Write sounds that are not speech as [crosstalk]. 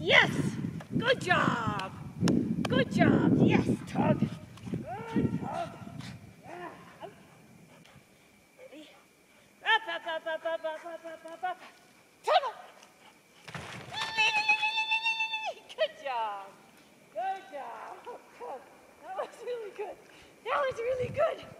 Yes! Good job! Good job! Yes! Tom! job. Good job. [laughs] That was really good. That was really good.